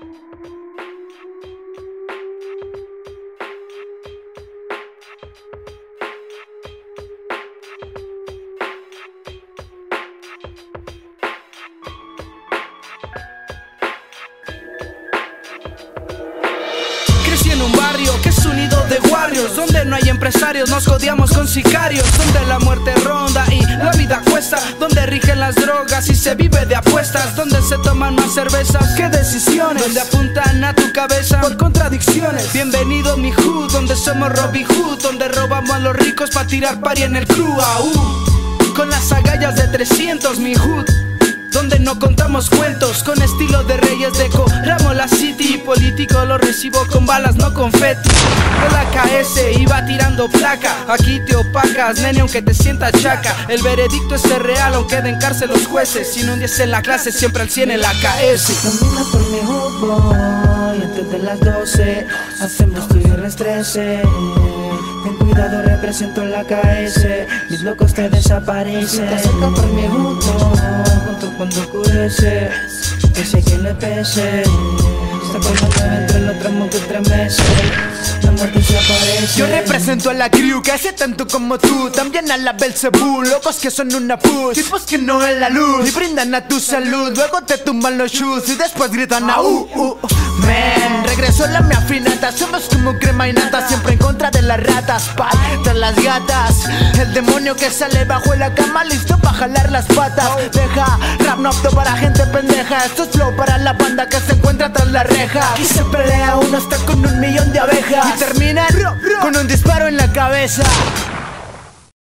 thank you en un barrio que es un nido de warriors Donde no hay empresarios, nos codiamos con sicarios Donde la muerte ronda y la vida cuesta Donde rigen las drogas y se vive de apuestas Donde se toman más cervezas que decisiones Donde apuntan a tu cabeza por contradicciones. Bienvenido mi hood, donde somos Robin Hood Donde robamos a los ricos para tirar pari en el crew aún Con las agallas de 300 mi hood donde no contamos cuentos con estilo de reyes city político lo recibo con balas no confeti de la KS iba tirando placa. Aquí te opacas nene aunque te sientas chaca. El veredicto es ser real aunque den cárcel los jueces. Si no un 10 en la clase siempre al 100 en la KS. Camina por mi boy Antes de las 12 Hacemos tu viernes 13 Ten cuidado, represento la KS. Mis locos te desaparecen. Si te acercas por mi boy Junto cuando oscurece Le pese colgando entre los tramos que estremece La muerte se aparece. Yo represento a la crew que hace tanto como tú También a la Belzebú, locos que son una push Tipos que no ven la luz y brindan a tu salud Luego te tumban los shoes y después gritan a uh, uh Man, regresó la mi afinata Somos como crema y nata Siempre en contra de las ratas Pal, tras las gatas. El demonio que sale bajo la cama Listo para jalar las patas. Deja rap no apto para gente pendeja. Esto es flow para la banda que se encuentra tras la reja. Y se pelea uno hasta con un millón de abejas. Y terminan con un disparo en la cabeza